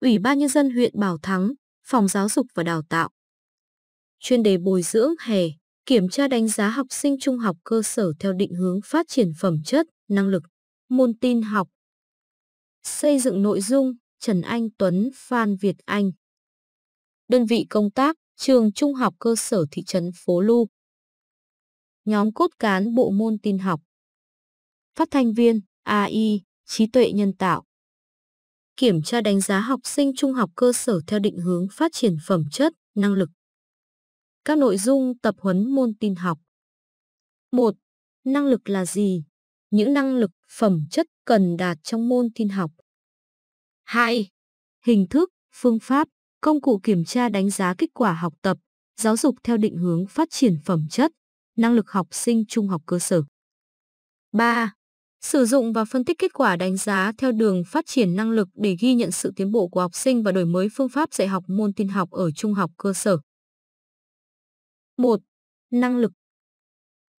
Ủy ban Nhân dân huyện Bảo Thắng, Phòng Giáo dục và Đào tạo. Chuyên đề bồi dưỡng hè, kiểm tra đánh giá học sinh trung học cơ sở theo định hướng phát triển phẩm chất, năng lực, môn tin học. Xây dựng nội dung, Trần Anh Tuấn, Phan Việt Anh. Đơn vị công tác, trường trung học cơ sở thị trấn Phố Lu. Nhóm cốt cán bộ môn tin học. Phát thanh viên, AI, trí tuệ nhân tạo. Kiểm tra đánh giá học sinh trung học cơ sở theo định hướng phát triển phẩm chất, năng lực. Các nội dung tập huấn môn tin học. 1. Năng lực là gì? Những năng lực, phẩm chất cần đạt trong môn tin học. 2. Hình thức, phương pháp, công cụ kiểm tra đánh giá kết quả học tập, giáo dục theo định hướng phát triển phẩm chất, năng lực học sinh trung học cơ sở. 3. Sử dụng và phân tích kết quả đánh giá theo đường phát triển năng lực để ghi nhận sự tiến bộ của học sinh và đổi mới phương pháp dạy học môn tin học ở trung học cơ sở. 1. Năng lực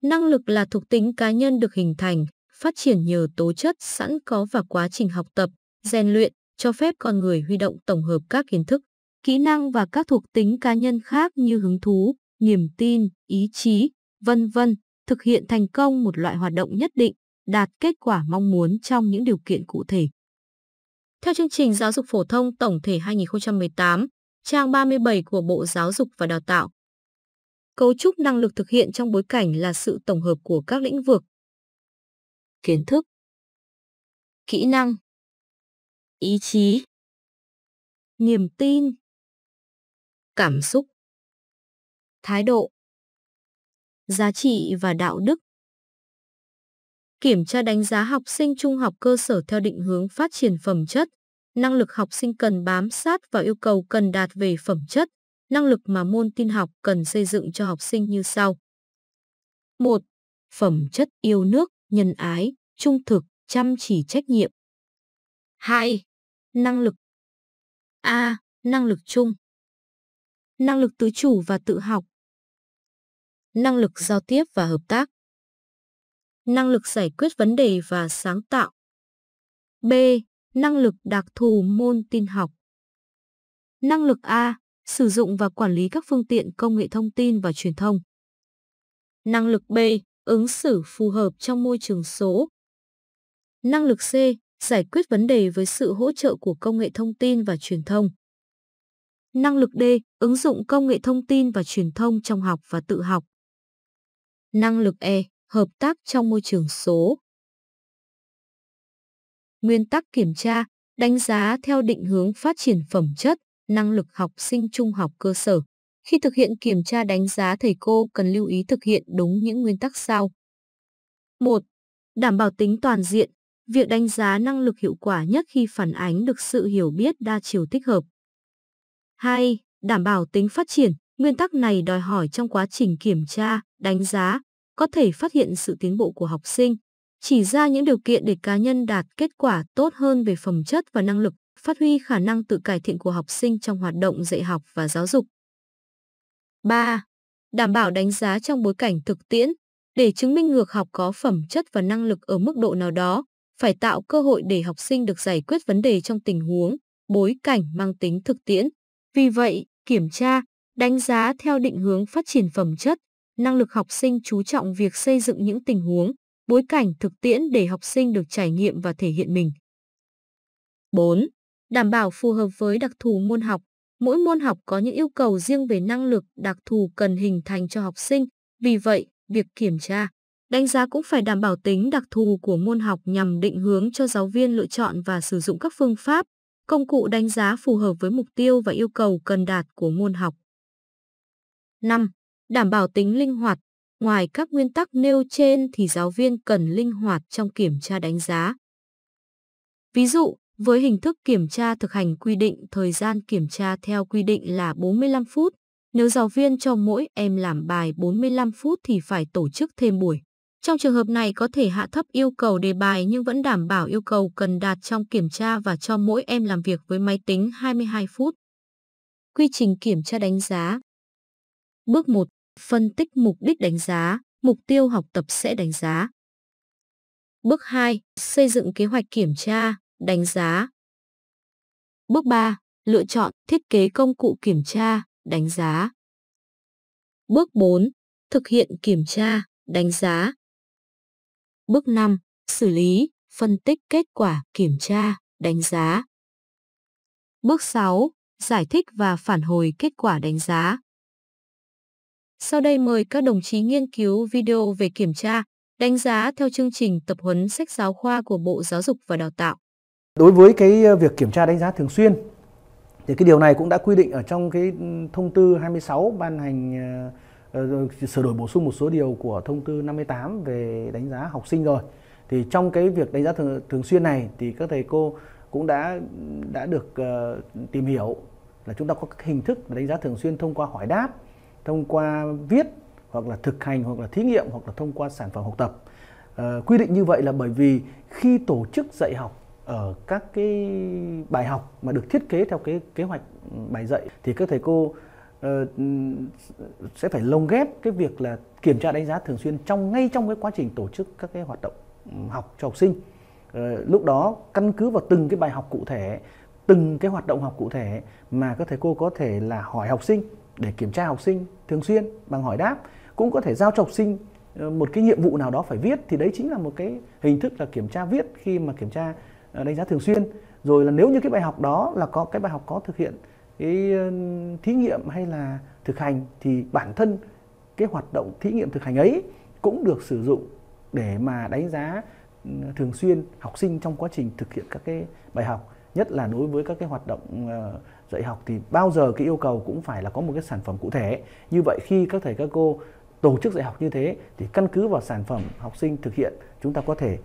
Năng lực là thuộc tính cá nhân được hình thành, phát triển nhờ tố chất sẵn có và quá trình học tập, rèn luyện, cho phép con người huy động tổng hợp các kiến thức, kỹ năng và các thuộc tính cá nhân khác như hứng thú, niềm tin, ý chí, vân vân, thực hiện thành công một loại hoạt động nhất định, đạt kết quả mong muốn trong những điều kiện cụ thể. Theo chương trình giáo dục phổ thông tổng thể 2018, trang 37 của Bộ Giáo dục và Đào tạo, cấu trúc năng lực thực hiện trong bối cảnh là sự tổng hợp của các lĩnh vực. Kiến thức. Kỹ năng. Ý chí. Niềm tin. Cảm xúc. Thái độ. Giá trị và đạo đức kiểm tra đánh giá học sinh trung học cơ sở theo định hướng phát triển phẩm chất năng lực học sinh cần bám sát vào yêu cầu cần đạt về phẩm chất năng lực mà môn tin học cần xây dựng cho học sinh như sau 1. Phẩm chất yêu nước, nhân ái, trung thực, chăm chỉ trách nhiệm. 2. Năng lực A. Năng lực chung Năng lực tự chủ và tự học Năng lực giao tiếp và hợp tác Năng lực giải quyết vấn đề và sáng tạo B. Năng lực đặc thù môn tin học Năng lực A. Sử dụng và quản lý các phương tiện công nghệ thông tin và truyền thông Năng lực B. Ứng xử phù hợp trong môi trường số Năng lực C, giải quyết vấn đề với sự hỗ trợ của công nghệ thông tin và truyền thông. Năng lực D, ứng dụng công nghệ thông tin và truyền thông trong học và tự học. Năng lực E, hợp tác trong môi trường số. Nguyên tắc kiểm tra, đánh giá theo định hướng phát triển phẩm chất, năng lực học sinh trung học cơ sở. Khi thực hiện kiểm tra đánh giá thầy cô cần lưu ý thực hiện đúng những nguyên tắc sau. 1. Đảm bảo tính toàn diện, Việc đánh giá năng lực hiệu quả nhất khi phản ánh được sự hiểu biết đa chiều tích hợp. 2. Đảm bảo tính phát triển. Nguyên tắc này đòi hỏi trong quá trình kiểm tra, đánh giá, có thể phát hiện sự tiến bộ của học sinh, chỉ ra những điều kiện để cá nhân đạt kết quả tốt hơn về phẩm chất và năng lực, phát huy khả năng tự cải thiện của học sinh trong hoạt động dạy học và giáo dục. 3. Đảm bảo đánh giá trong bối cảnh thực tiễn, để chứng minh ngược học có phẩm chất và năng lực ở mức độ nào đó, phải tạo cơ hội để học sinh được giải quyết vấn đề trong tình huống, bối cảnh mang tính thực tiễn. Vì vậy, kiểm tra, đánh giá theo định hướng phát triển phẩm chất, năng lực học sinh chú trọng việc xây dựng những tình huống, bối cảnh thực tiễn để học sinh được trải nghiệm và thể hiện mình. 4. Đảm bảo phù hợp với đặc thù môn học. Mỗi môn học có những yêu cầu riêng về năng lực đặc thù cần hình thành cho học sinh. Vì vậy, việc kiểm tra, Đánh giá cũng phải đảm bảo tính đặc thù của môn học nhằm định hướng cho giáo viên lựa chọn và sử dụng các phương pháp, công cụ đánh giá phù hợp với mục tiêu và yêu cầu cần đạt của môn học. 5. Đảm bảo tính linh hoạt. Ngoài các nguyên tắc nêu trên thì giáo viên cần linh hoạt trong kiểm tra đánh giá. Ví dụ, với hình thức kiểm tra thực hành quy định thời gian kiểm tra theo quy định là 45 phút, nếu giáo viên cho mỗi em làm bài 45 phút thì phải tổ chức thêm buổi. Trong trường hợp này có thể hạ thấp yêu cầu đề bài nhưng vẫn đảm bảo yêu cầu cần đạt trong kiểm tra và cho mỗi em làm việc với máy tính 22 phút. Quy trình kiểm tra đánh giá Bước 1. Phân tích mục đích đánh giá, mục tiêu học tập sẽ đánh giá. Bước 2. Xây dựng kế hoạch kiểm tra, đánh giá. Bước 3. Lựa chọn thiết kế công cụ kiểm tra, đánh giá. Bước 4. Thực hiện kiểm tra, đánh giá. Bước 5. Xử lý, phân tích kết quả kiểm tra, đánh giá. Bước 6. Giải thích và phản hồi kết quả đánh giá. Sau đây mời các đồng chí nghiên cứu video về kiểm tra, đánh giá theo chương trình tập huấn sách giáo khoa của Bộ Giáo dục và Đào tạo. Đối với cái ờ, việc kiểm tra đánh giá thường xuyên thì cái điều này cũng đã quy định ở trong cái ừ, thông tư 26 ban hành uh, sửa đổi bổ sung một số điều của thông tư 58 về đánh giá học sinh rồi. Thì trong cái việc đánh giá thường, thường xuyên này thì các thầy cô cũng đã đã được uh, tìm hiểu là chúng ta có các hình thức đánh giá thường xuyên thông qua hỏi đáp, thông qua viết hoặc là thực hành hoặc là thí nghiệm hoặc là thông qua sản phẩm học tập. à, quy định như vậy là bởi vì khi tổ chức dạy học ở các cái bài học mà được thiết kế theo cái kế hoạch ừ, bài dạy thì các thầy cô uh, sẽ phải lồng ghép cái việc là kiểm tra đánh giá thường xuyên trong ngay trong cái quá trình tổ chức các cái hoạt động ừ, học cho học sinh. Uh, lúc đó căn cứ vào từng cái bài học cụ thể, từng cái hoạt động học cụ thể mà các thầy cô có thể là hỏi học sinh để kiểm tra học sinh thường xuyên bằng hỏi đáp, cũng có thể giao cho học sinh ờ, một cái nhiệm vụ nào đó phải viết thì đấy chính là một cái hình thức là kiểm tra viết khi mà kiểm tra ờ, đánh giá thường xuyên. Rồi là nếu như cái bài học đó là có cái bài học có thực hiện cái ờ, thí nghiệm hay là thực hành thì bản thân cái hoạt động thí nghiệm thực hành ấy cũng được sử dụng để mà đánh giá ừ, thường xuyên học sinh trong quá trình thực hiện các cái bài học nhất là đối với các cái hoạt động dạy học thì bao giờ cái yêu cầu cũng phải là có một cái sản phẩm cụ thể như vậy khi các thầy, các cô tổ chức dạy học như thế thì căn cứ vào sản phẩm học sinh thực hiện, chúng ta có thể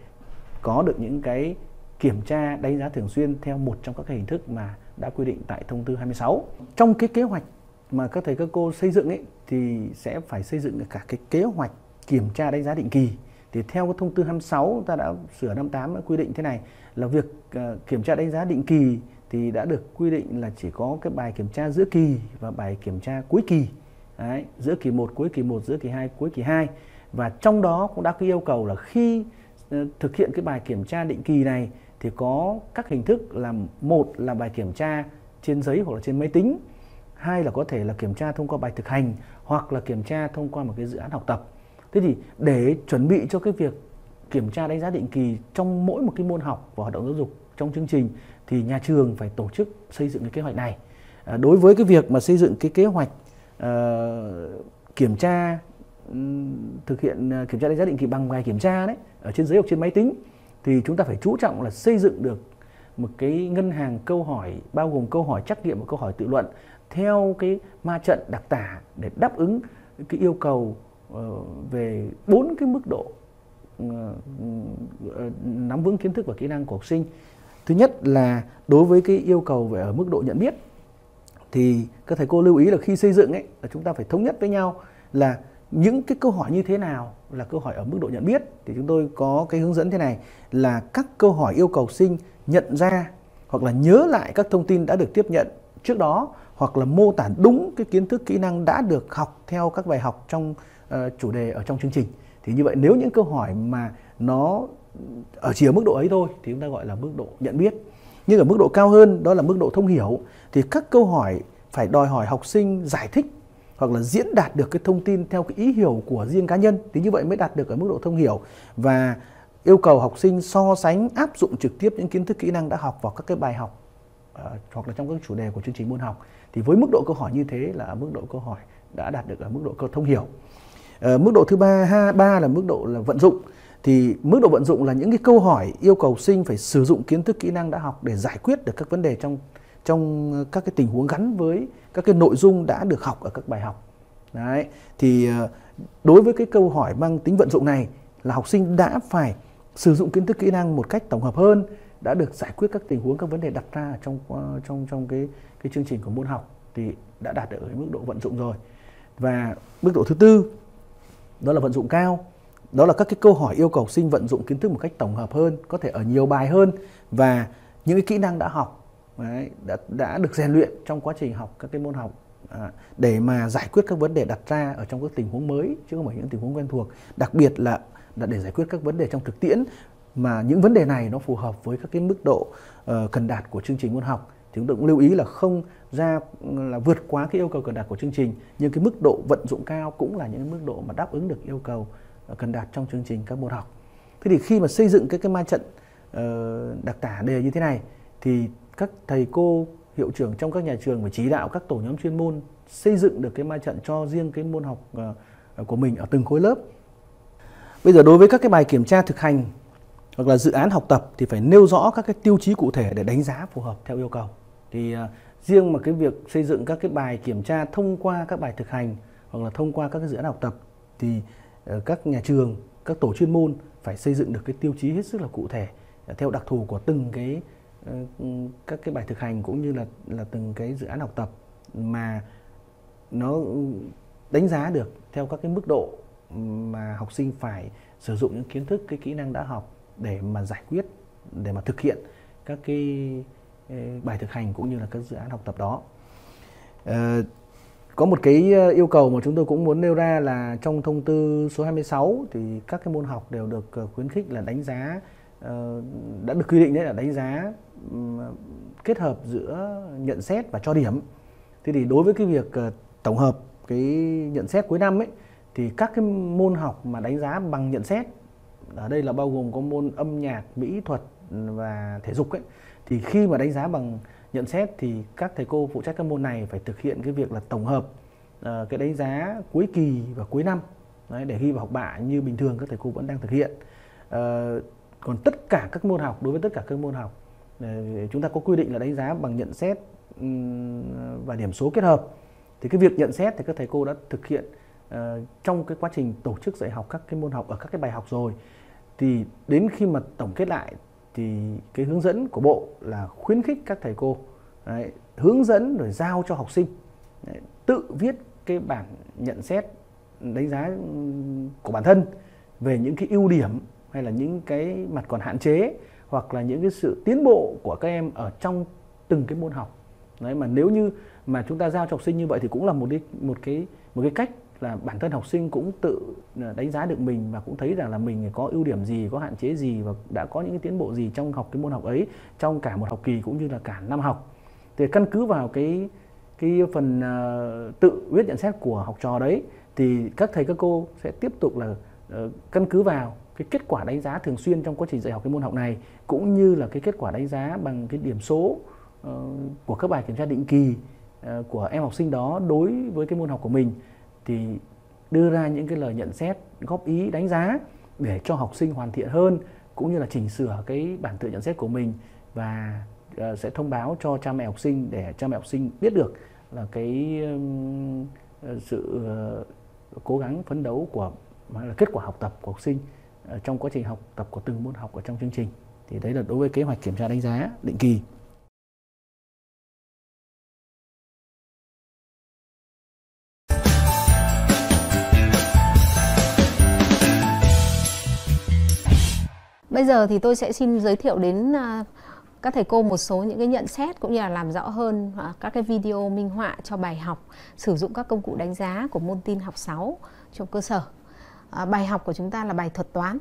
có được những cái kiểm tra đánh giá thường xuyên theo một trong các hình thức mà đã quy định tại thông tư 26. Trong cái kế hoạch mà các thầy, các cô xây dựng ấy thì sẽ phải xây dựng cả cái kế hoạch kiểm tra đánh giá định kỳ. Thì theo cái thông tư 26 ta đã sửa năm 8 đã quy định thế này là việc ờ, kiểm tra đánh giá định kỳ thì đã được quy định là chỉ có cái bài kiểm tra giữa kỳ và bài kiểm tra cuối kỳ. Đấy, giữa kỳ 1 cuối kỳ 1, giữa kỳ 2 cuối kỳ 2. Và trong đó cũng đã có yêu cầu là khi ờ, thực hiện cái bài kiểm tra định kỳ này thì có các hình thức là một là bài kiểm tra trên giấy hoặc là trên máy tính hai là có thể là kiểm tra thông qua bài thực hành hoặc là kiểm tra thông qua một cái dự án học tập thế thì để chuẩn bị cho cái việc kiểm tra đánh giá định kỳ trong mỗi một cái môn học và hoạt động giáo dục trong chương trình thì nhà trường phải tổ chức xây dựng cái kế hoạch này à, đối với cái việc mà xây dựng cái kế hoạch uh, kiểm tra thực hiện ờ, kiểm tra đánh giá định kỳ bằng bài kiểm tra đấy ở trên giấy hoặc trên máy tính thì chúng ta phải chú trọng là xây dựng được một cái ngân hàng câu hỏi bao gồm câu hỏi trắc nghiệm và câu hỏi tự luận theo cái ma trận đặc tả để đáp ứng cái yêu cầu ờ, về bốn cái mức độ nắm vững kiến thức và kỹ năng của học sinh. Thứ nhất là đối với cái yêu cầu về ở mức độ nhận biết thì các thầy cô lưu ý là khi xây dựng ấy là chúng ta phải thống nhất với nhau là những cái câu hỏi như thế nào là câu hỏi ở mức độ nhận biết. Thì chúng tôi có cái hướng dẫn thế này là các câu hỏi yêu cầu sinh nhận ra hoặc là nhớ lại các thông tin đã được tiếp nhận trước đó hoặc là mô tả đúng cái kiến thức kỹ năng đã được học theo các bài học trong uh, chủ đề ở trong chương trình. Thì như vậy nếu những câu hỏi mà nó ở chỉ ở mức độ ấy thôi thì chúng ta gọi là mức độ nhận biết nhưng ở mức độ cao hơn đó là mức độ thông hiểu thì các câu hỏi phải đòi hỏi học sinh giải thích hoặc là diễn đạt được cái thông tin theo cái ý hiểu của riêng cá nhân thì như vậy mới đạt được ở mức độ thông hiểu và yêu cầu học sinh so sánh áp dụng trực tiếp những kiến thức kỹ năng đã học vào các cái bài học uh, hoặc là trong các chủ đề của chương trình môn học thì với mức độ câu hỏi như thế là mức độ câu hỏi đã đạt được ở mức độ câu thông hiểu uh, mức độ thứ ba ha ba là mức độ là vận dụng thì mức độ vận dụng là những cái câu hỏi yêu cầu sinh phải sử dụng kiến thức kỹ năng đã học để giải quyết được các vấn đề trong trong các cái tình huống gắn với các cái nội dung đã được học ở các bài học. Đấy, thì ờ, đối với cái câu hỏi mang tính vận dụng này là học sinh đã phải sử dụng kiến thức kỹ năng một cách tổng hợp hơn, đã được giải quyết các tình huống các vấn đề đặt ra trong ờ, trong trong cái cái chương trình của môn học thì đã đạt được ở mức độ vận dụng rồi. Và mức độ thứ tư đó là vận dụng cao. Đó là các cái câu hỏi yêu cầu sinh vận dụng kiến thức một cách tổng hợp hơn, có thể ở nhiều bài hơn và những cái kỹ năng đã học đấy, đã, đã được rèn luyện trong quá trình học các cái môn học à, để mà giải quyết các vấn đề đặt ra ở trong các tình huống mới chứ không phải những tình huống quen thuộc. Đặc biệt là, để giải quyết các vấn đề trong thực tiễn mà những vấn đề này nó phù hợp với các cái mức độ uh, cần đạt của chương trình môn học. Chúng tôi cũng lưu ý là không ra ừ, là vượt quá cái yêu cầu cần đạt của chương trình nhưng cái mức độ vận dụng cao cũng là những mức độ mà đáp ứng được yêu cầu cần đạt trong chương trình các môn học. Thế thì khi mà xây dựng cái cái ma trận uh, đặc tả đề như thế này thì các thầy cô hiệu trưởng trong các nhà trường phải chỉ đạo các tổ nhóm chuyên môn xây dựng được cái ma trận cho riêng cái môn học uh, của mình ở từng khối lớp. Bây giờ đối với các cái bài kiểm tra thực hành hoặc là dự án học tập thì phải nêu rõ các cái tiêu chí cụ thể để đánh giá phù hợp theo yêu cầu. Thì uh, riêng mà cái việc xây dựng các cái bài kiểm tra thông qua các bài thực hành hoặc là thông qua các cái dự án học tập thì uh, Ờ, các nhà trường, các tổ chuyên môn phải xây dựng được cái tiêu chí hết sức là cụ thể ờ, theo đặc thù của từng cái ờ, các cái bài thực hành cũng như là là từng cái dự án học tập mà nó đánh giá được theo các cái mức độ mà học sinh phải sử dụng những kiến thức cái kỹ năng đã học để mà giải quyết để mà thực hiện các cái bài thực hành cũng như là các dự án học tập đó có một cái ờ, yêu cầu mà chúng tôi cũng muốn nêu ra là trong thông tư số 26 thì các cái môn học đều được ờ, khuyến khích là đánh giá ờ, đã được quy định đấy là đánh giá kết hợp giữa nhận xét và cho điểm. Thế thì đối với cái việc tổng hợp cái nhận xét cuối năm ấy thì các cái môn học mà đánh giá bằng nhận xét ở đây là bao gồm có môn âm nhạc, mỹ thuật và thể dục ấy thì khi mà đánh giá bằng nhận xét thì các thầy cô phụ trách các môn này phải thực hiện cái việc là tổng hợp uh, cái đánh giá cuối kỳ và cuối năm Đấy, để ghi vào học bạ như bình thường các thầy cô vẫn đang thực hiện. Uh, còn tất cả các môn học đối với tất cả các môn học uh, chúng ta có quy định là đánh giá bằng nhận xét um, và điểm số kết hợp. Thì cái việc nhận xét thì các thầy cô đã thực hiện uh, trong cái quá trình tổ chức dạy học các cái môn học ở các cái bài học rồi. Thì đến khi mà tổng kết lại thì cái hướng dẫn của bộ là khuyến khích các thầy cô đấy, hướng dẫn rồi giao cho học sinh đấy, tự viết cái bản nhận xét đánh giá của bản thân về những cái ưu điểm hay là những cái mặt còn hạn chế hoặc là những cái sự tiến bộ của các em ở trong từng cái môn học. Đấy mà nếu như mà chúng ta giao cho học sinh như vậy thì cũng là một cái một cái một cái cách là bản thân học sinh cũng tự à, đánh giá được mình và cũng thấy rằng là mình có ưu điểm gì, có hạn chế gì và đã có những cái tiến bộ gì trong học cái môn học ấy trong cả một học kỳ cũng như là cả năm học. Thì căn cứ vào cái cái phần uh, tự viết nhận xét của học trò đấy thì các thầy các cô sẽ tiếp tục là uh, căn cứ vào cái kết quả đánh giá thường xuyên trong quá trình dạy học cái môn học này cũng như là cái kết quả đánh giá bằng cái điểm số uh, của các bài kiểm tra định kỳ uh, của em học sinh đó đối với cái môn học của mình thì đưa ra những cái lời nhận xét, góp ý, đánh giá để cho học sinh hoàn thiện hơn, cũng như là chỉnh sửa cái bản tự nhận xét của mình và ờ, sẽ thông báo cho cha mẹ học sinh để cha mẹ học sinh biết được là cái ờ, sự ờ, cố gắng phấn đấu của là kết quả học tập của học sinh trong quá trình học tập của từng môn học ở trong chương trình. Thì đấy là đối với kế hoạch kiểm tra đánh giá định kỳ. Giờ thì tôi sẽ xin giới thiệu đến à, các thầy cô một số những cái nhận xét cũng như là làm rõ hơn à, các cái video minh họa cho bài học, sử dụng các công cụ đánh giá của môn tin học 6 trong cơ sở. À, bài học của chúng ta là bài thuật toán.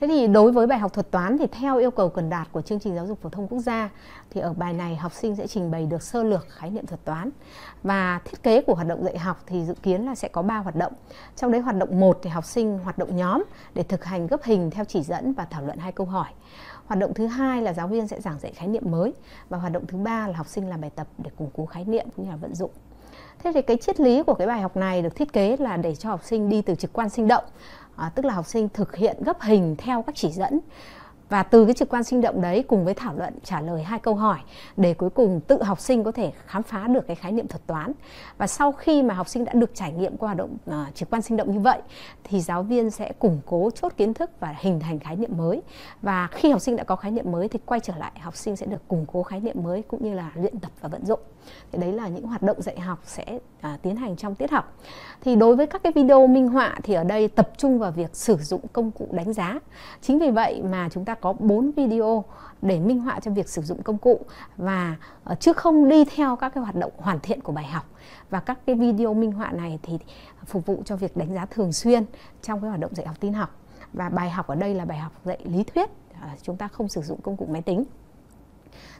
Thế thì đối với bài học thuật toán thì theo yêu cầu cần đạt của chương trình giáo dục phổ thông quốc gia, thì ở bài này học sinh sẽ trình bày được sơ lược khái niệm thuật toán. Và thiết kế của hoạt động dạy học thì dự kiến là sẽ có 3 hoạt động. Trong đấy hoạt động 1 thì học sinh hoạt động nhóm để thực hành gấp hình theo chỉ dẫn và thảo luận hai câu hỏi. Hoạt động thứ hai là giáo viên sẽ giảng dạy khái niệm mới và hoạt động thứ ba là học sinh làm bài tập để củng cố khái niệm cũng như là vận dụng. Thế thì cái triết lý của cái bài học này được thiết kế là để cho học sinh đi từ trực quan sinh động à, tức là học sinh thực hiện gấp hình theo các chỉ dẫn. Và từ cái trực quan sinh động đấy cùng với thảo luận trả lời hai câu hỏi để cuối cùng tự học sinh có thể khám phá được cái khái niệm thuật toán. Và sau khi mà học sinh đã được trải nghiệm qua hoạt động uh, trực quan sinh động như vậy thì giáo viên sẽ củng cố chốt kiến thức và hình thành khái niệm mới. Và khi học sinh đã có khái niệm mới thì quay trở lại học sinh sẽ được củng cố khái niệm mới cũng như là luyện tập và vận dụng thì đấy là những hoạt động dạy học sẽ à, tiến hành trong tiết học. Thì đối với các cái video minh họa thì ở đây tập trung vào việc sử dụng công cụ đánh giá. Chính vì vậy mà chúng ta có 4 video để minh họa cho việc sử dụng công cụ và uh, chứ không đi theo các cái hoạt động hoàn thiện của bài học. Và các cái video minh họa này thì phục vụ cho việc đánh giá thường xuyên trong cái hoạt động dạy học tin học. Và bài học ở đây là bài học dạy lý thuyết uh, chúng ta không sử dụng công cụ máy tính.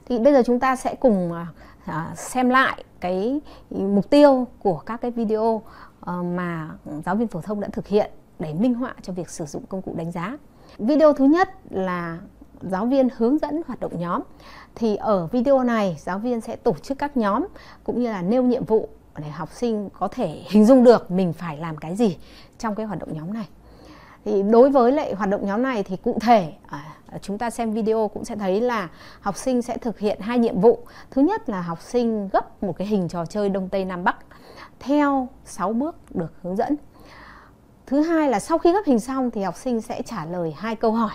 Thì bây giờ chúng ta sẽ cùng à, à, xem lại cái mục tiêu của các cái video ờ, mà giáo viên phổ thông đã thực hiện để minh họa cho việc sử dụng công cụ đánh giá. Video thứ nhất là giáo viên hướng dẫn hoạt động nhóm. Thì ở video này giáo viên sẽ tổ chức các nhóm cũng như là nêu nhiệm vụ để học sinh có thể hình dung được mình phải làm cái gì trong cái hoạt động nhóm này. Thì đối với lại hoạt động nhóm này thì cụ thể à, chúng ta xem video cũng sẽ thấy là học sinh sẽ thực hiện hai nhiệm vụ. Thứ nhất là học sinh gấp một cái hình trò chơi Đông Tây Nam Bắc theo 6 bước được hướng dẫn. Thứ hai là sau khi gấp hình xong thì học sinh sẽ trả lời hai câu hỏi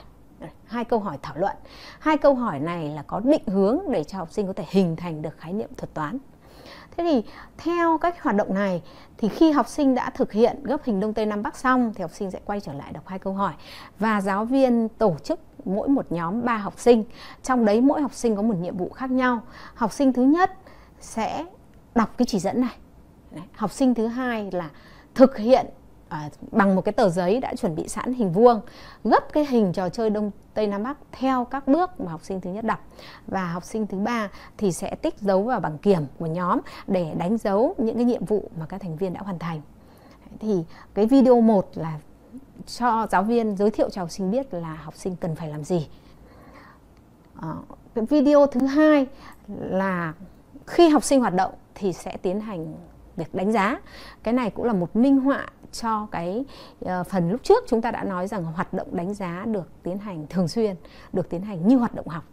hai câu hỏi thảo luận hai câu hỏi này là có định hướng để cho học sinh có thể hình thành được khái niệm thuật toán thế thì theo các hoạt động này, thì khi học sinh đã thực hiện gấp hình đông tây nam bắc xong, thì học sinh sẽ quay trở lại đọc hai câu hỏi. Và giáo viên tổ chức mỗi một nhóm ba học sinh. Trong đấy mỗi học sinh có một nhiệm vụ khác nhau. Học sinh thứ nhất sẽ đọc cái chỉ dẫn này. Học sinh thứ hai là thực hiện à, bằng một cái tờ giấy đã chuẩn bị sẵn hình vuông gấp cái hình trò chơi đông tây nam bắc theo các bước mà học sinh thứ nhất đọc. Và học sinh thứ ba thì sẽ tích dấu vào bảng kiểm của nhóm để đánh dấu những cái nhiệm vụ mà các thành viên đã hoàn thành. Thì cái video một là cho giáo viên giới thiệu cho học sinh biết là học sinh cần phải làm gì. À, cái video thứ hai là khi học sinh hoạt động thì sẽ tiến hành việc đánh giá. Cái này cũng là một minh họa cho cái ờ, phần lúc trước chúng ta đã nói rằng hoạt động đánh giá được tiến hành thường xuyên, được tiến hành như hoạt động học.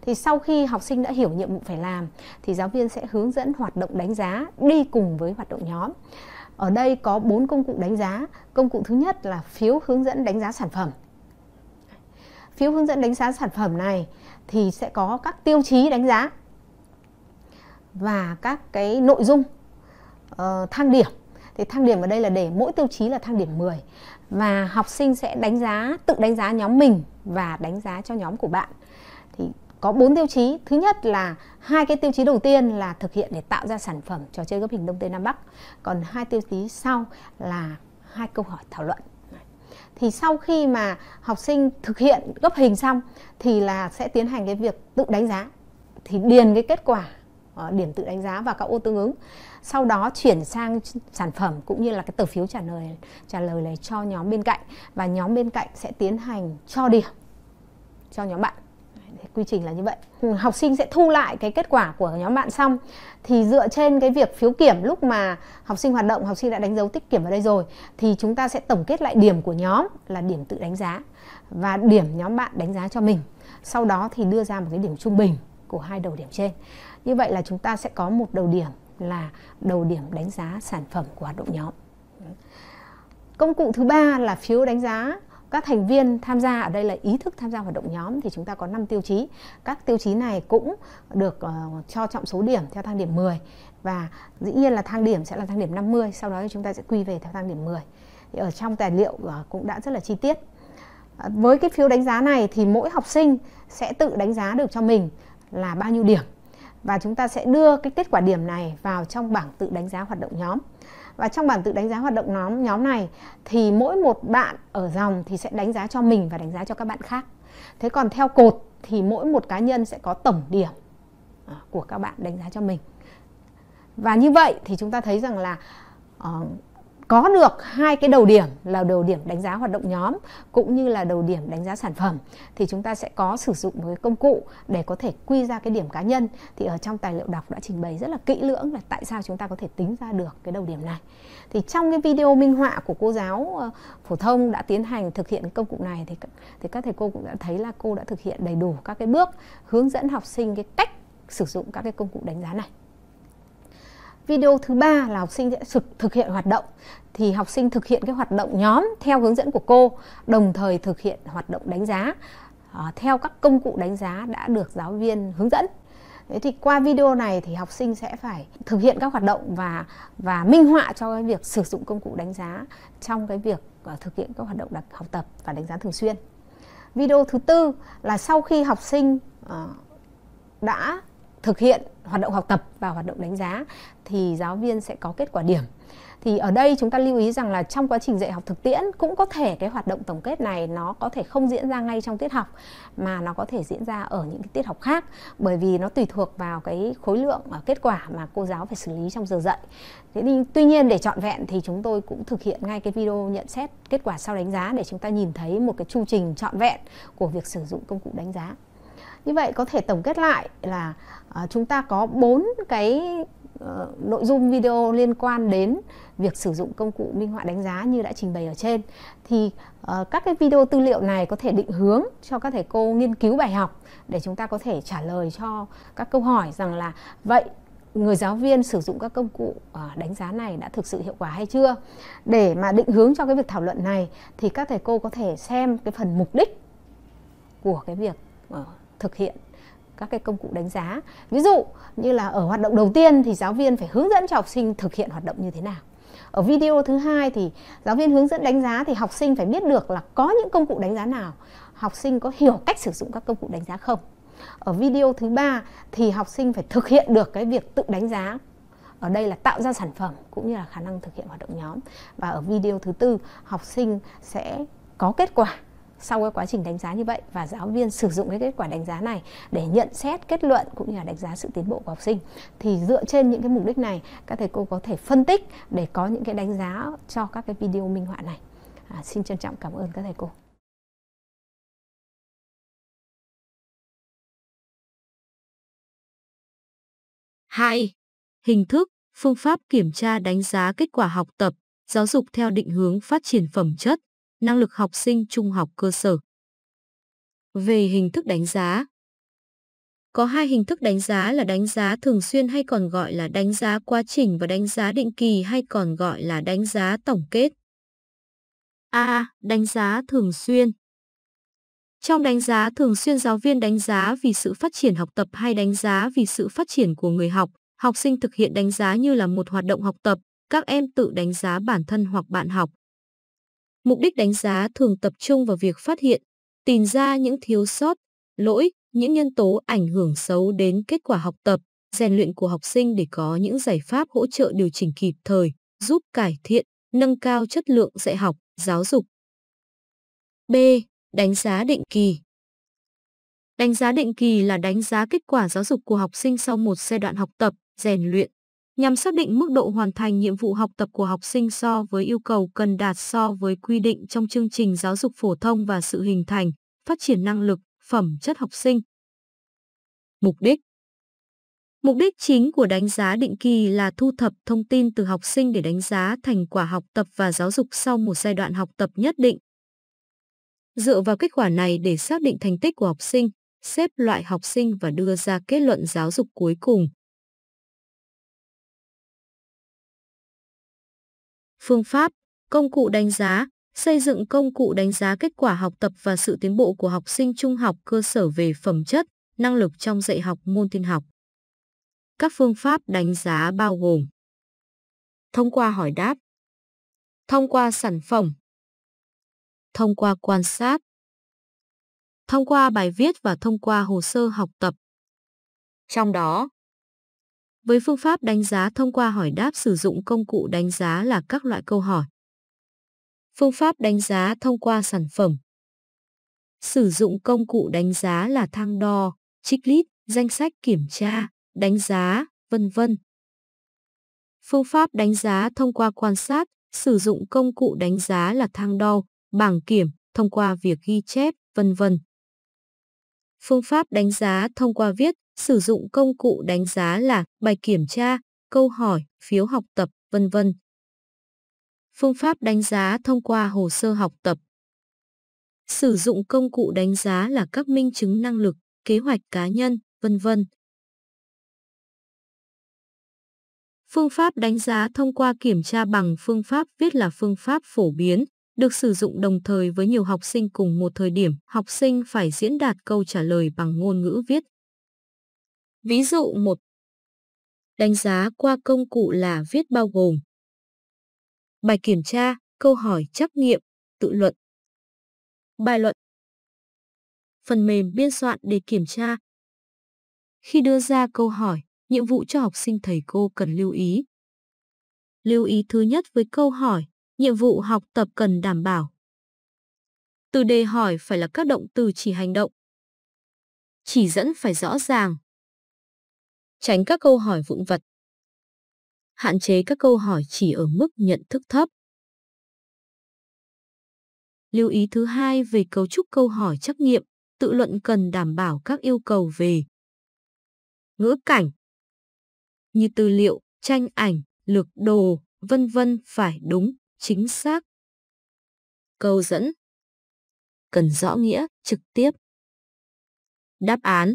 Thì sau khi học sinh đã hiểu nhiệm vụ phải làm thì giáo viên sẽ hướng dẫn hoạt động đánh giá đi cùng với hoạt động nhóm. Ở đây có bốn công cụ đánh giá. Công cụ thứ nhất là phiếu hướng dẫn đánh giá sản phẩm. Phiếu hướng dẫn đánh giá sản phẩm này thì sẽ có các tiêu chí đánh giá và các cái nội dung uh, thang điểm thì thang điểm ở đây là để mỗi tiêu chí là thang điểm 10 và học sinh sẽ đánh giá, tự đánh giá nhóm mình và đánh giá cho nhóm của bạn. Thì có bốn tiêu chí. Thứ nhất là hai cái tiêu chí đầu tiên là thực hiện để tạo ra sản phẩm trò chơi gấp hình đông tây nam bắc. Còn hai tiêu chí sau là hai câu hỏi thảo luận. Thì sau khi mà học sinh thực hiện gấp hình xong thì là sẽ tiến hành cái việc tự đánh giá. Thì điền cái kết quả Ờ, điểm tự đánh giá và các ô tương ứng. Sau đó chuyển sang sản phẩm cũng như là cái tờ phiếu trả lời trả lời này cho nhóm bên cạnh và nhóm bên cạnh sẽ tiến hành cho điểm cho nhóm bạn. Quy trình là như vậy. Ừ, học sinh sẽ thu lại cái kết quả của nhóm bạn xong. Thì dựa trên cái việc phiếu kiểm, lúc mà học sinh hoạt động, học sinh đã đánh dấu tích kiểm ở đây rồi, thì chúng ta sẽ tổng kết lại điểm của nhóm là điểm tự đánh giá và điểm nhóm bạn đánh giá cho mình. Sau đó thì đưa ra một cái điểm trung bình của hai đầu điểm trên như vậy là chúng ta sẽ có một đầu điểm là đầu điểm đánh giá sản phẩm của hoạt động nhóm. Công cụ thứ ba là phiếu đánh giá các thành viên tham gia ở đây là ý thức tham gia hoạt động nhóm thì chúng ta có 5 tiêu chí. Các tiêu chí này cũng được uh, cho trọng số điểm theo thang điểm 10 và dĩ nhiên là thang điểm sẽ là thang điểm 50, sau đó chúng ta sẽ quy về theo thang điểm 10. Thì ở trong tài liệu uh, cũng đã rất là chi tiết. Uh, với cái phiếu đánh giá này thì mỗi học sinh sẽ tự đánh giá được cho mình là bao nhiêu điểm và chúng ta sẽ đưa cái kết quả điểm này vào trong bảng tự đánh giá hoạt động nhóm. Và trong bảng tự đánh giá hoạt động nhóm nhóm này thì mỗi một bạn ở dòng thì sẽ đánh giá cho mình và đánh giá cho các bạn khác. Thế còn theo cột thì mỗi một cá nhân sẽ có tổng điểm à, của các bạn đánh giá cho mình. Và như vậy thì chúng ta thấy rằng là uh, có được hai cái đầu điểm là đầu điểm đánh giá hoạt động nhóm cũng như là đầu điểm đánh giá sản phẩm thì chúng ta sẽ có sử dụng một cái công cụ để có thể quy ra cái điểm cá nhân. Thì ở trong tài liệu đọc đã trình bày rất là kỹ lưỡng là tại sao chúng ta có thể tính ra được cái đầu điểm này. Thì trong cái video minh họa của cô giáo ờ, phổ thông đã tiến hành thực hiện công cụ này thì thì các thầy cô cũng đã thấy là cô đã thực hiện đầy đủ các cái bước hướng dẫn học sinh cái cách sử dụng các cái công cụ đánh giá này. Video thứ ba là học sinh sẽ thực, hiện hoạt động thì học sinh thực hiện cái hoạt động nhóm theo hướng dẫn của cô, đồng thời thực hiện hoạt động đánh giá uh, theo các công cụ đánh giá đã được giáo viên hướng dẫn. Thế thì qua video này thì học sinh sẽ phải thực hiện các hoạt động và và minh họa cho cái việc sử dụng công cụ đánh giá trong cái việc uh, thực hiện các hoạt động đặc học tập và đánh giá thường xuyên. Video thứ tư là sau khi học sinh uh, đã thực hiện hoạt động học tập và hoạt động đánh giá thì giáo viên sẽ có kết quả điểm. Thì ở đây chúng ta lưu ý rằng là trong quá trình dạy học thực tiễn cũng có thể cái hoạt động tổng kết này nó có thể không diễn ra ngay trong tiết học, mà nó có thể diễn ra ở những cái tiết học khác, bởi vì nó tùy thuộc vào cái khối lượng và kết quả mà cô giáo phải xử lý trong giờ dạy. Thế thì tuy nhiên để trọn vẹn thì chúng tôi cũng thực hiện ngay cái video nhận xét kết quả sau đánh giá để chúng ta nhìn thấy một cái chu trình trọn vẹn của việc sử dụng công cụ đánh giá như vậy có thể tổng kết lại là uh, chúng ta có bốn cái uh, nội dung video liên quan đến việc sử dụng công cụ minh họa đánh giá như đã trình bày ở trên. Thì uh, các cái video tư liệu này có thể định hướng cho các thầy cô nghiên cứu bài học để chúng ta có thể trả lời cho các câu hỏi rằng là vậy người giáo viên sử dụng các công cụ ờ, đánh giá này đã thực sự hiệu quả hay chưa? Để mà định hướng cho cái việc thảo luận này thì các thầy cô có thể xem cái phần mục đích của cái việc thực hiện các cái công cụ đánh giá. Ví dụ như là ở hoạt động đầu tiên thì giáo viên phải hướng dẫn cho học sinh thực hiện hoạt động như thế nào. Ở video thứ hai thì giáo viên hướng dẫn đánh giá thì học sinh phải biết được là có những công cụ đánh giá nào, học sinh có hiểu cách sử dụng các công cụ đánh giá không. Ở video thứ ba thì học sinh phải thực hiện được cái việc tự đánh giá. Ở đây là tạo ra sản phẩm cũng như là khả năng thực hiện hoạt động nhóm. Và ở video thứ tư, học sinh sẽ có kết quả sau cái quá trình đánh giá như vậy và giáo viên sử dụng cái kết quả đánh giá này để nhận xét kết luận cũng như là đánh giá sự tiến bộ của học sinh. Thì dựa trên những cái mục đích này các thầy cô có thể phân tích để có những cái đánh giá cho các cái video minh họa này. À, xin trân trọng cảm ơn các thầy cô. Hai Hình thức, phương pháp kiểm tra đánh giá kết quả học tập, giáo dục theo định hướng phát triển phẩm chất, năng lực học sinh trung học cơ sở. Về hình thức đánh giá Có hai hình thức đánh giá là đánh giá thường xuyên hay còn gọi là đánh giá quá trình và đánh giá định kỳ hay còn gọi là đánh giá tổng kết. A. Đánh giá thường xuyên Trong đánh giá thường xuyên giáo viên đánh giá vì sự phát triển học tập hay đánh giá vì sự phát triển của người học, học sinh thực hiện đánh giá như là một hoạt động học tập, các em tự đánh giá bản thân hoặc bạn học, Mục đích đánh giá thường tập trung vào việc phát hiện, tìm ra những thiếu sót, lỗi, những nhân tố ảnh hưởng xấu đến kết quả học tập, rèn luyện của học sinh để có những giải pháp hỗ trợ điều chỉnh kịp thời, giúp cải thiện, nâng cao chất lượng dạy học, giáo dục. B. Đánh giá định kỳ Đánh giá định kỳ là đánh giá kết quả giáo dục của học sinh sau một giai đoạn học tập, rèn luyện, nhằm xác định mức độ hoàn thành nhiệm vụ học tập của học sinh so với yêu cầu cần đạt so với quy định trong chương trình giáo dục phổ thông và sự hình thành, phát triển năng lực, phẩm chất học sinh. Mục đích Mục đích chính của đánh giá định kỳ là thu thập thông tin từ học sinh để đánh giá thành quả học tập và giáo dục sau một giai đoạn học tập nhất định. Dựa vào kết quả này để xác định thành tích của học sinh, xếp loại học sinh và đưa ra kết luận giáo dục cuối cùng. Phương pháp, công cụ đánh giá, xây dựng công cụ đánh giá kết quả học tập và sự tiến bộ của học sinh trung học cơ sở về phẩm chất, năng lực trong dạy học môn tin học. Các phương pháp đánh giá bao gồm Thông qua hỏi đáp Thông qua sản phẩm Thông qua quan sát Thông qua bài viết và thông qua hồ sơ học tập. Trong đó, với phương pháp đánh giá thông qua hỏi đáp sử dụng công cụ đánh giá là các loại câu hỏi. Phương pháp đánh giá thông qua sản phẩm. Sử dụng công cụ đánh giá là thang đo, trích lít, danh sách kiểm tra, đánh giá, vân vân. Phương pháp đánh giá thông qua quan sát, sử dụng công cụ đánh giá là thang đo, bảng kiểm, thông qua việc ghi chép, vân vân. Phương pháp đánh giá thông qua viết, sử dụng công cụ đánh giá là bài kiểm tra, câu hỏi, phiếu học tập, vân vân. Phương pháp đánh giá thông qua hồ sơ học tập. Sử dụng công cụ đánh giá là các minh chứng năng lực, kế hoạch cá nhân, vân vân. Phương pháp đánh giá thông qua kiểm tra bằng phương pháp viết là phương pháp phổ biến, được sử dụng đồng thời với nhiều học sinh cùng một thời điểm. Học sinh phải diễn đạt câu trả lời bằng ngôn ngữ viết. Ví dụ 1. Đánh giá qua công cụ là viết bao gồm Bài kiểm tra, câu hỏi trắc nghiệm, tự luận Bài luận Phần mềm biên soạn để kiểm tra Khi đưa ra câu hỏi, nhiệm vụ cho học sinh thầy cô cần lưu ý. Lưu ý thứ nhất với câu hỏi, nhiệm vụ học tập cần đảm bảo. Từ đề hỏi phải là các động từ chỉ hành động. Chỉ dẫn phải rõ ràng. Tránh các câu hỏi vụn vặt. Hạn chế các câu hỏi chỉ ở mức nhận thức thấp. Lưu ý thứ hai về cấu trúc câu hỏi trắc nghiệm, tự luận cần đảm bảo các yêu cầu về ngữ cảnh như tư liệu, tranh ảnh, lược đồ, vân vân phải đúng, chính xác. Câu dẫn cần rõ nghĩa, trực tiếp. Đáp án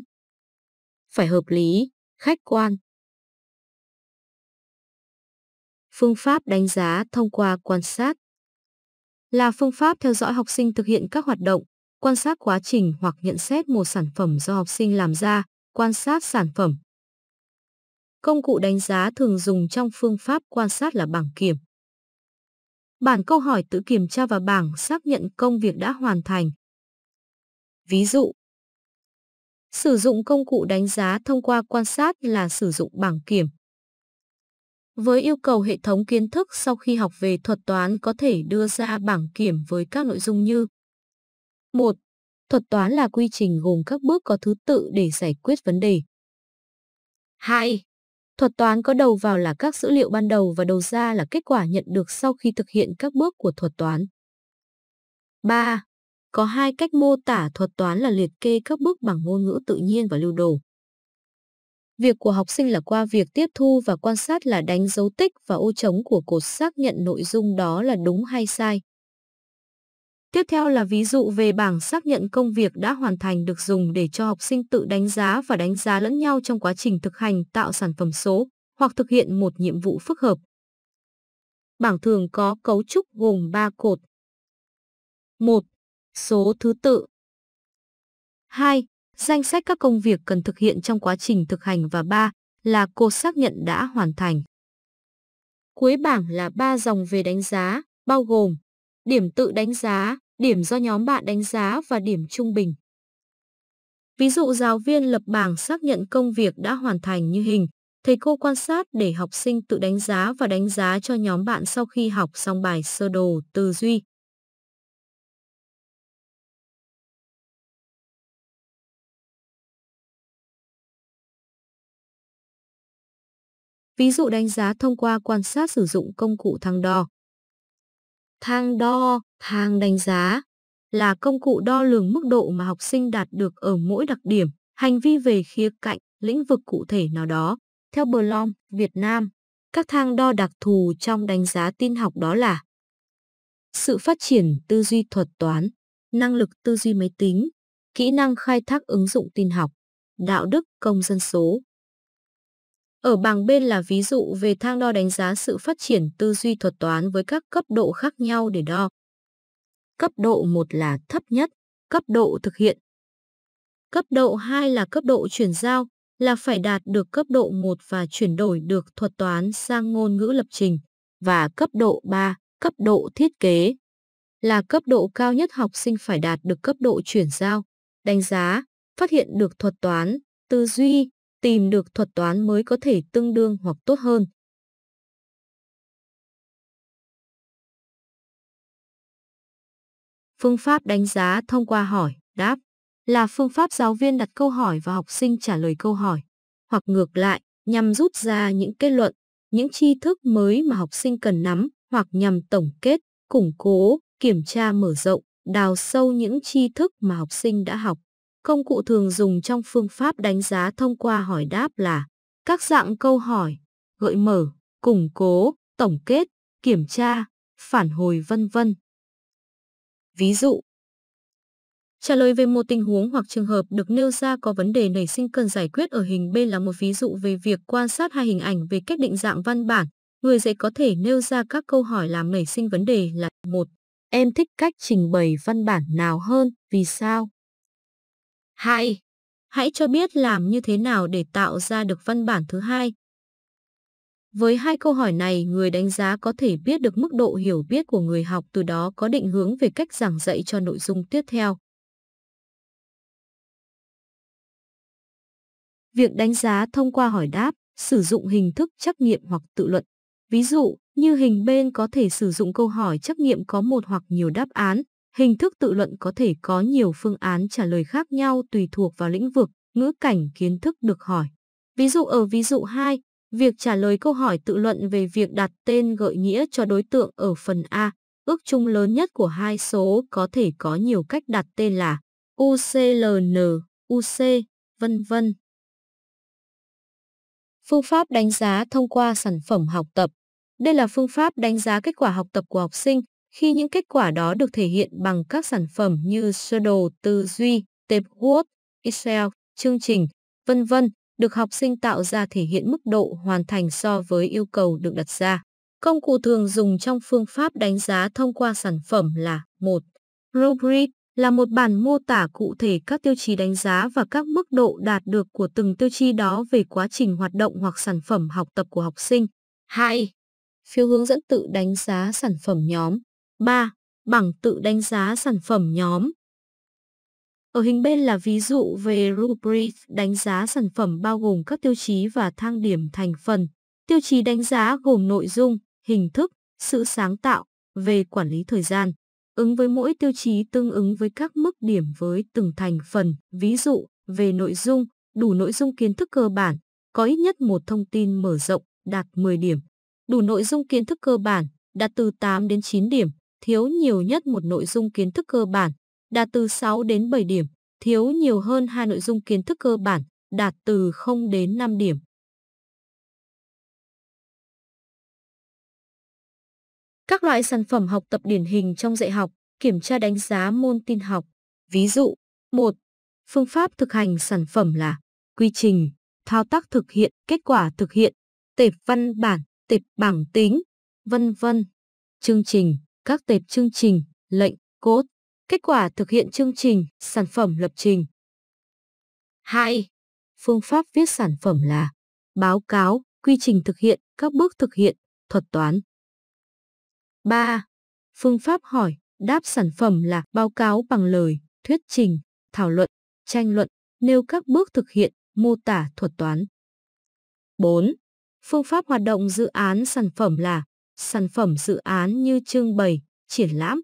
phải hợp lý, khách quan. Phương pháp đánh giá thông qua quan sát là phương pháp theo dõi học sinh thực hiện các hoạt động, quan sát quá trình hoặc nhận xét một sản phẩm do học sinh làm ra, quan sát sản phẩm. Công cụ đánh giá thường dùng trong phương pháp quan sát là bảng kiểm. Bản câu hỏi tự kiểm tra và bảng xác nhận công việc đã hoàn thành. Ví dụ, sử dụng công cụ đánh giá thông qua quan sát là sử dụng bảng kiểm. Với yêu cầu hệ thống kiến thức sau khi học về thuật toán có thể đưa ra bảng kiểm với các nội dung như 1. Thuật toán là quy trình gồm các bước có thứ tự để giải quyết vấn đề. 2. Thuật toán có đầu vào là các dữ liệu ban đầu và đầu ra là kết quả nhận được sau khi thực hiện các bước của thuật toán. 3. Có hai cách mô tả thuật toán là liệt kê các bước bằng ngôn ngữ tự nhiên và lưu đồ. Việc của học sinh là qua việc tiếp thu và quan sát là đánh dấu tích và ô trống của cột xác nhận nội dung đó là đúng hay sai. Tiếp theo là ví dụ về bảng xác nhận công việc đã hoàn thành được dùng để cho học sinh tự đánh giá và đánh giá lẫn nhau trong quá trình thực hành, tạo sản phẩm số, hoặc thực hiện một nhiệm vụ phức hợp. Bảng thường có cấu trúc gồm 3 cột. 1. Số thứ tự. 2. Danh sách các công việc cần thực hiện trong quá trình thực hành và 3. Là cột xác nhận đã hoàn thành. Cuối bảng là 3 dòng về đánh giá, bao gồm điểm tự đánh giá, điểm do nhóm bạn đánh giá và điểm trung bình. Ví dụ giáo viên lập bảng xác nhận công việc đã hoàn thành như hình, thầy cô quan sát để học sinh tự đánh giá và đánh giá cho nhóm bạn sau khi học xong bài sơ đồ tư duy. Ví dụ đánh giá thông qua quan sát sử dụng công cụ thang đo. Thang đo, thang đánh giá là công cụ đo lường mức độ mà học sinh đạt được ở mỗi đặc điểm, hành vi về khía cạnh, lĩnh vực cụ thể nào đó. Theo Blom, Việt Nam, các thang đo đặc thù trong đánh giá tin học đó là sự phát triển tư duy thuật toán, năng lực tư duy máy tính, kỹ năng khai thác ứng dụng tin học, đạo đức công dân số, ở bảng bên là ví dụ về thang đo đánh giá sự phát triển tư duy thuật toán với các cấp độ khác nhau để đo. Cấp độ 1 là thấp nhất, cấp độ thực hiện. Cấp độ 2 là cấp độ chuyển giao, là phải đạt được cấp độ 1 và chuyển đổi được thuật toán sang ngôn ngữ lập trình. Và cấp độ 3, cấp độ thiết kế, là cấp độ cao nhất học sinh phải đạt được cấp độ chuyển giao, đánh giá, phát hiện được thuật toán, tư duy, tìm được thuật toán mới có thể tương đương hoặc tốt hơn. Phương pháp đánh giá thông qua hỏi, đáp là phương pháp giáo viên đặt câu hỏi và học sinh trả lời câu hỏi, hoặc ngược lại, nhằm rút ra những kết luận, những tri thức mới mà học sinh cần nắm, hoặc nhằm tổng kết, củng cố, kiểm tra mở rộng, đào sâu những tri thức mà học sinh đã học. Công cụ thường dùng trong phương pháp đánh giá thông qua hỏi đáp là các dạng câu hỏi, gợi mở, củng cố, tổng kết, kiểm tra, phản hồi vân vân. Ví dụ, trả lời về một tình huống hoặc trường hợp được nêu ra có vấn đề nảy sinh cần giải quyết ở hình B là một ví dụ về việc quan sát hai hình ảnh về cách định dạng văn bản. Người dạy có thể nêu ra các câu hỏi làm nảy sinh vấn đề là một Em thích cách trình bày văn bản nào hơn, vì sao? 2. Hãy cho biết làm như thế nào để tạo ra được văn bản thứ hai. Với hai câu hỏi này, người đánh giá có thể biết được mức độ hiểu biết của người học từ đó có định hướng về cách giảng dạy cho nội dung tiếp theo. Việc đánh giá thông qua hỏi đáp sử dụng hình thức trắc nghiệm hoặc tự luận. Ví dụ, như hình bên có thể sử dụng câu hỏi trắc nghiệm có một hoặc nhiều đáp án, hình thức tự luận có thể có nhiều phương án trả lời khác nhau tùy thuộc vào lĩnh vực, ngữ cảnh kiến thức được hỏi. Ví dụ ở ví dụ 2, việc trả lời câu hỏi tự luận về việc đặt tên gợi nghĩa cho đối tượng ở phần A, ước chung lớn nhất của hai số có thể có nhiều cách đặt tên là UCLN, UC, vân vân. Phương pháp đánh giá thông qua sản phẩm học tập. Đây là phương pháp đánh giá kết quả học tập của học sinh khi những kết quả đó được thể hiện bằng các sản phẩm như sơ đồ tư duy, tệp Word, Excel, chương trình, vân vân được học sinh tạo ra thể hiện mức độ hoàn thành so với yêu cầu được đặt ra. Công cụ thường dùng trong phương pháp đánh giá thông qua sản phẩm là một Rubric là một bản mô tả cụ thể các tiêu chí đánh giá và các mức độ đạt được của từng tiêu chí đó về quá trình hoạt động hoặc sản phẩm học tập của học sinh. 2. Phiếu hướng dẫn tự đánh giá sản phẩm nhóm. 3. Bảng tự đánh giá sản phẩm nhóm. Ở hình bên là ví dụ về rubric đánh giá sản phẩm bao gồm các tiêu chí và thang điểm thành phần. Tiêu chí đánh giá gồm nội dung, hình thức, sự sáng tạo, về quản lý thời gian. Ứng với mỗi tiêu chí tương ứng với các mức điểm với từng thành phần, ví dụ, về nội dung, đủ nội dung kiến thức cơ bản, có ít nhất một thông tin mở rộng, đạt 10 điểm. Đủ nội dung kiến thức cơ bản, đạt từ 8 đến 9 điểm, thiếu nhiều nhất một nội dung kiến thức cơ bản, đạt từ 6 đến 7 điểm, thiếu nhiều hơn hai nội dung kiến thức cơ bản, đạt từ 0 đến 5 điểm. Các loại sản phẩm học tập điển hình trong dạy học, kiểm tra đánh giá môn tin học. Ví dụ, 1. Phương pháp thực hành sản phẩm là quy trình, thao tác thực hiện, kết quả thực hiện, tệp văn bản, tệp bảng tính, vân vân. Chương trình, các tệp chương trình, lệnh, cốt, kết quả thực hiện chương trình, sản phẩm lập trình. 2. Phương pháp viết sản phẩm là báo cáo, quy trình thực hiện, các bước thực hiện, thuật toán. 3. Phương pháp hỏi, đáp sản phẩm là báo cáo bằng lời, thuyết trình, thảo luận, tranh luận, nêu các bước thực hiện, mô tả thuật toán. 4. Phương pháp hoạt động dự án sản phẩm là sản phẩm dự án như trưng bày, triển lãm.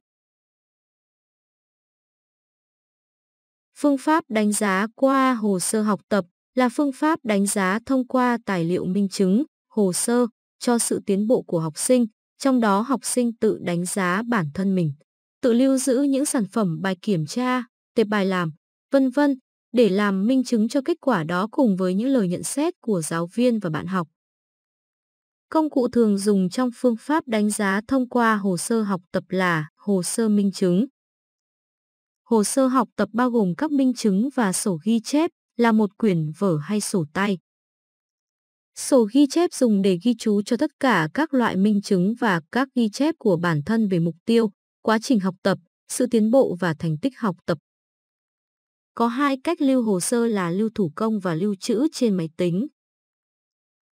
Phương pháp đánh giá qua hồ sơ học tập là phương pháp đánh giá thông qua tài liệu minh chứng, hồ sơ cho sự tiến bộ của học sinh, trong đó học sinh tự đánh giá bản thân mình, tự lưu giữ những sản phẩm bài kiểm tra, tệp bài làm, vân vân để làm minh chứng cho kết quả đó cùng với những lời nhận xét của giáo viên và bạn học. Công cụ thường dùng trong phương pháp đánh giá thông qua hồ sơ học tập là hồ sơ minh chứng. Hồ sơ học tập bao gồm các minh chứng và sổ ghi chép là một quyển vở hay sổ tay. Sổ ghi chép dùng để ghi chú cho tất cả các loại minh chứng và các ghi chép của bản thân về mục tiêu, quá trình học tập, sự tiến bộ và thành tích học tập. Có hai cách lưu hồ sơ là lưu thủ công và lưu trữ trên máy tính.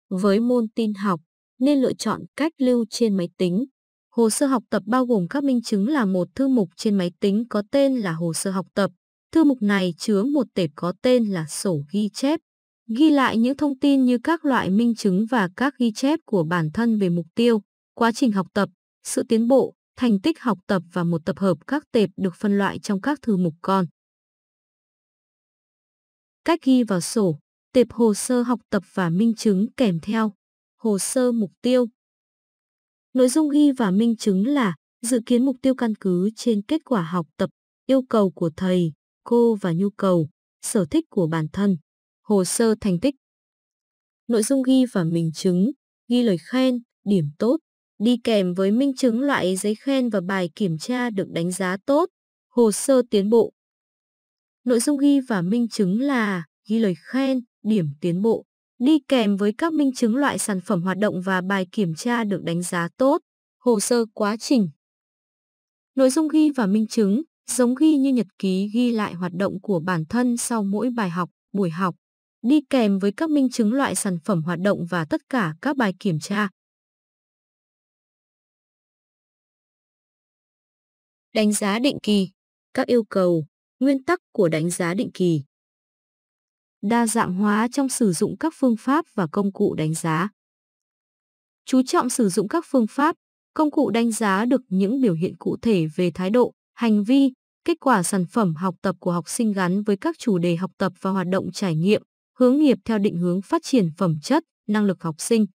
Với môn tin học, nên lựa chọn cách lưu trên máy tính. Hồ sơ học tập bao gồm các minh chứng là một thư mục trên máy tính có tên là hồ sơ học tập. Thư mục này chứa một tệp có tên là sổ ghi chép, ghi lại những thông tin như các loại minh chứng và các ghi chép của bản thân về mục tiêu, quá trình học tập, sự tiến bộ, thành tích học tập và một tập hợp các tệp được phân loại trong các thư mục con. Cách ghi vào sổ, tệp hồ sơ học tập và minh chứng kèm theo hồ sơ mục tiêu. Nội dung ghi và minh chứng là dự kiến mục tiêu căn cứ trên kết quả học tập, yêu cầu của thầy, cô và nhu cầu, sở thích của bản thân, hồ sơ thành tích. Nội dung ghi và minh chứng, ghi lời khen, điểm tốt, đi kèm với minh chứng loại giấy khen và bài kiểm tra được đánh giá tốt, hồ sơ tiến bộ. Nội dung ghi và minh chứng là ghi lời khen, điểm tiến bộ, đi kèm với các minh chứng loại sản phẩm hoạt động và bài kiểm tra được đánh giá tốt, hồ sơ quá trình. Nội dung ghi và minh chứng giống ghi như nhật ký ghi lại hoạt động của bản thân sau mỗi bài học, buổi học, đi kèm với các minh chứng loại sản phẩm hoạt động và tất cả các bài kiểm tra. Đánh giá định kỳ, các yêu cầu, nguyên tắc của đánh giá định kỳ đa dạng hóa trong sử dụng các phương pháp và công cụ đánh giá. Chú trọng sử dụng các phương pháp, công cụ đánh giá được những biểu hiện cụ thể về thái độ, hành vi, kết quả sản phẩm học tập của học sinh gắn với các chủ đề học tập và hoạt động trải nghiệm, hướng nghiệp theo định hướng phát triển phẩm chất, năng lực học sinh.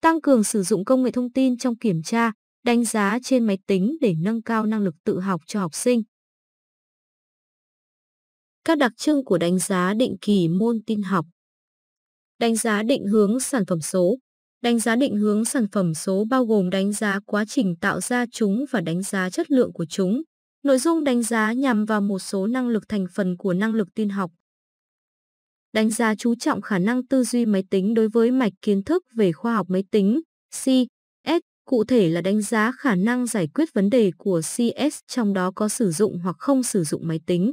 Tăng cường sử dụng công nghệ thông tin trong kiểm tra, đánh giá trên máy tính để nâng cao năng lực tự học cho học sinh. Các đặc trưng của đánh giá định kỳ môn tin học. Đánh giá định hướng sản phẩm số. Đánh giá định hướng sản phẩm số bao gồm đánh giá quá trình tạo ra chúng và đánh giá chất lượng của chúng. Nội dung đánh giá nhằm vào một số năng lực thành phần của năng lực tin học. Đánh giá chú trọng khả năng tư duy máy tính đối với mạch kiến thức về khoa học máy tính, CS cụ thể là đánh giá khả năng giải quyết vấn đề của CS trong đó có sử dụng hoặc không sử dụng máy tính.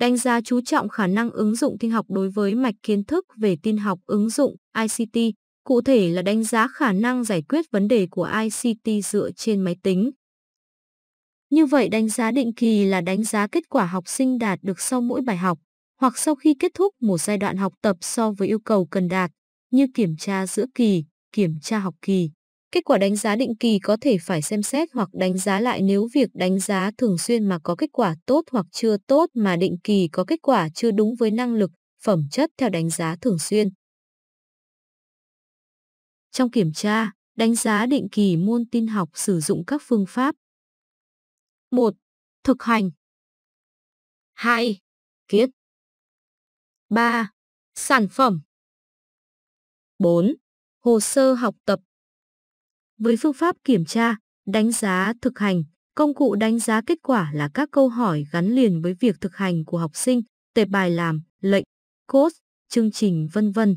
Đánh giá chú trọng khả năng ứng dụng tin học đối với mạch kiến thức về tin học ứng dụng ICT, cụ thể là đánh giá khả năng giải quyết vấn đề của ICT dựa trên máy tính. Như vậy đánh giá định kỳ là đánh giá kết quả học sinh đạt được sau mỗi bài học hoặc sau khi kết thúc một giai đoạn học tập so với yêu cầu cần đạt, như kiểm tra giữa kỳ, kiểm tra học kỳ. Kết quả đánh giá định kỳ có thể phải xem xét hoặc đánh giá lại nếu việc đánh giá thường xuyên mà có kết quả tốt hoặc chưa tốt mà định kỳ có kết quả chưa đúng với năng lực, phẩm chất theo đánh giá thường xuyên. Trong kiểm tra, đánh giá định kỳ môn tin học sử dụng các phương pháp 1. Thực hành 2. Kiết 3. Sản phẩm 4. Hồ sơ học tập với phương pháp kiểm tra, đánh giá thực hành, công cụ đánh giá kết quả là các câu hỏi gắn liền với việc thực hành của học sinh, tệp bài làm, lệnh, code, chương trình vân vân.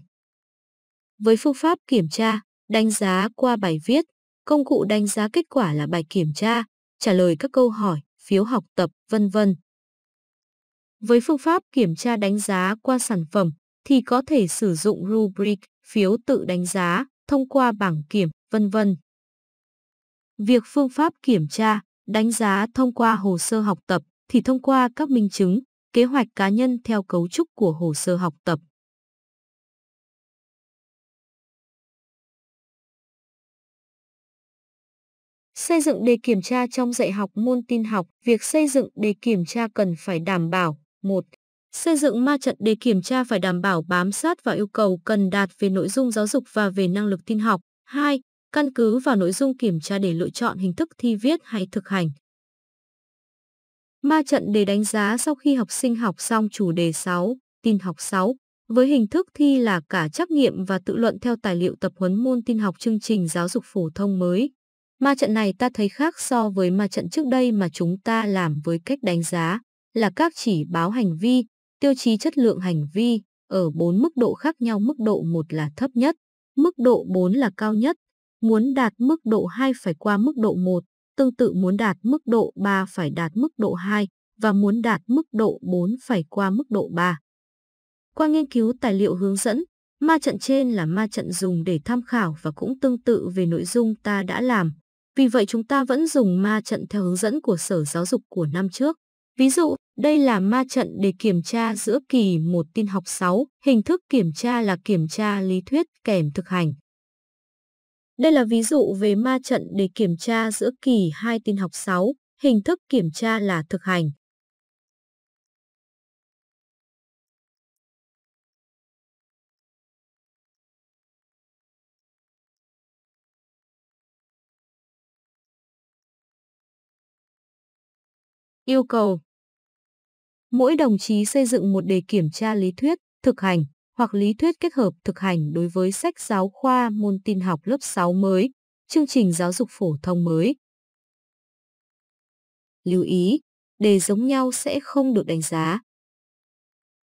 Với phương pháp kiểm tra, đánh giá qua bài viết, công cụ đánh giá kết quả là bài kiểm tra, trả lời các câu hỏi, phiếu học tập, vân vân. Với phương pháp kiểm tra đánh giá qua sản phẩm thì có thể sử dụng rubric, phiếu tự đánh giá, thông qua bảng kiểm, vân vân. Việc phương pháp kiểm tra, đánh giá thông qua hồ sơ học tập thì thông qua các minh chứng, kế hoạch cá nhân theo cấu trúc của hồ sơ học tập. Xây dựng đề kiểm tra trong dạy học môn tin học, việc xây dựng đề kiểm tra cần phải đảm bảo 1. Xây dựng ma trận đề kiểm tra phải đảm bảo bám sát vào yêu cầu cần đạt về nội dung giáo dục và về năng lực tin học. 2. Căn cứ vào nội dung kiểm tra để lựa chọn hình thức thi viết hay thực hành. Ma trận để đánh giá sau khi học sinh học xong chủ đề 6, tin học 6, với hình thức thi là cả trắc nghiệm và tự luận theo tài liệu tập huấn môn tin học chương trình giáo dục phổ thông mới. Ma trận này ta thấy khác so với ma trận trước đây mà chúng ta làm với cách đánh giá là các chỉ báo hành vi, tiêu chí chất lượng hành vi ở 4 mức độ khác nhau. Mức độ 1 là thấp nhất, mức độ 4 là cao nhất. Muốn đạt mức độ 2 phải qua mức độ 1, tương tự muốn đạt mức độ 3 phải đạt mức độ 2 và muốn đạt mức độ 4 phải qua mức độ 3. Qua nghiên cứu tài liệu hướng dẫn, ma trận trên là ma trận dùng để tham khảo và cũng tương tự về nội dung ta đã làm. Vì vậy chúng ta vẫn dùng ma trận theo hướng dẫn của Sở Giáo dục của năm trước. Ví dụ, đây là ma trận để kiểm tra giữa kỳ 1 tin học 6, hình thức kiểm tra là kiểm tra lý thuyết kèm thực hành. Đây là ví dụ về ma trận để kiểm tra giữa kỳ 2 tin học 6, hình thức kiểm tra là thực hành. Yêu cầu Mỗi đồng chí xây dựng một đề kiểm tra lý thuyết, thực hành hoặc lý thuyết kết hợp thực hành đối với sách giáo khoa môn tin học lớp 6 mới, chương trình giáo dục phổ thông mới. Lưu ý, đề giống nhau sẽ không được đánh giá.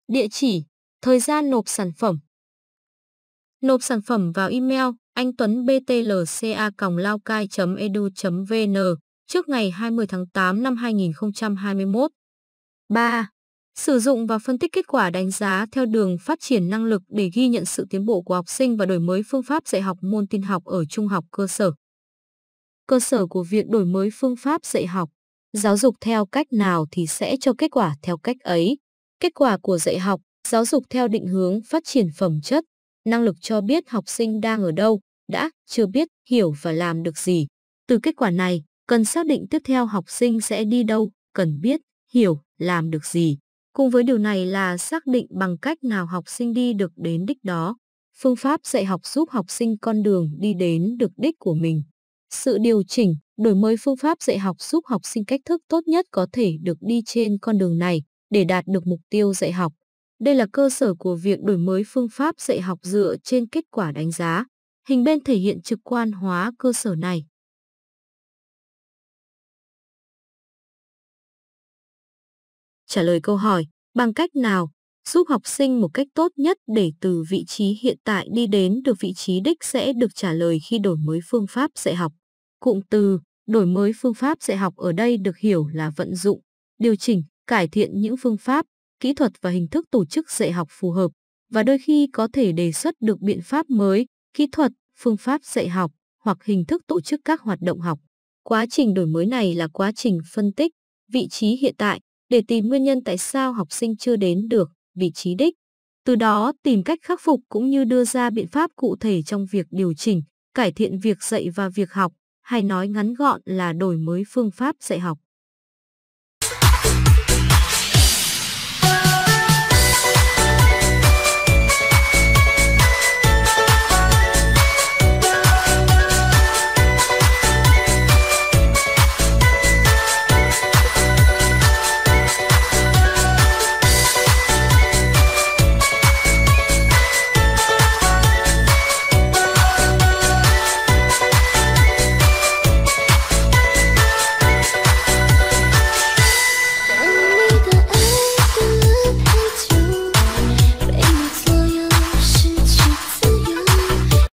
Địa chỉ, thời gian nộp sản phẩm. Nộp sản phẩm vào email anh Tuấn btlca laocai edu vn trước ngày 20 tháng 8 năm 2021. 3. Sử dụng và phân tích kết quả đánh giá theo đường phát triển năng lực để ghi nhận sự tiến bộ của học sinh và đổi mới phương pháp dạy học môn tin học ở trung học cơ sở. Cơ sở của việc đổi mới phương pháp dạy học, giáo dục theo cách nào thì sẽ cho kết quả theo cách ấy. Kết quả của dạy học, giáo dục theo định hướng phát triển phẩm chất, năng lực cho biết học sinh đang ở đâu, đã, chưa biết, hiểu và làm được gì. Từ kết quả này, cần xác định tiếp theo học sinh sẽ đi đâu, cần biết, hiểu, làm được gì. Cùng với điều này là xác định bằng cách nào học sinh đi được đến đích đó. Phương pháp dạy học giúp học sinh con đường đi đến được đích của mình. Sự điều chỉnh, đổi mới phương pháp dạy học giúp học sinh cách thức tốt nhất có thể được đi trên con đường này để đạt được mục tiêu dạy học. Đây là cơ sở của việc đổi mới phương pháp dạy học dựa trên kết quả đánh giá. Hình bên thể hiện trực quan hóa cơ sở này. Trả lời câu hỏi, bằng cách nào giúp học sinh một cách tốt nhất để từ vị trí hiện tại đi đến được vị trí đích sẽ được trả lời khi đổi mới phương pháp dạy học. Cụm từ đổi mới phương pháp dạy học ở đây được hiểu là vận dụng, điều chỉnh, cải thiện những phương pháp, kỹ thuật và hình thức tổ chức dạy học phù hợp và đôi khi có thể đề xuất được biện pháp mới, kỹ thuật, phương pháp dạy học hoặc hình thức tổ chức các hoạt động học. Quá trình đổi mới này là quá trình phân tích vị trí hiện tại để tìm nguyên nhân tại sao học sinh chưa đến được vị trí đích. Từ đó tìm cách khắc phục cũng như đưa ra biện pháp cụ thể trong việc điều chỉnh, cải thiện việc dạy và việc học, hay nói ngắn gọn là đổi mới phương pháp dạy học.